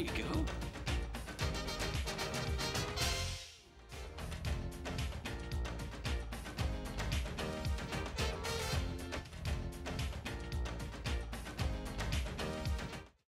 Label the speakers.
Speaker 1: you go.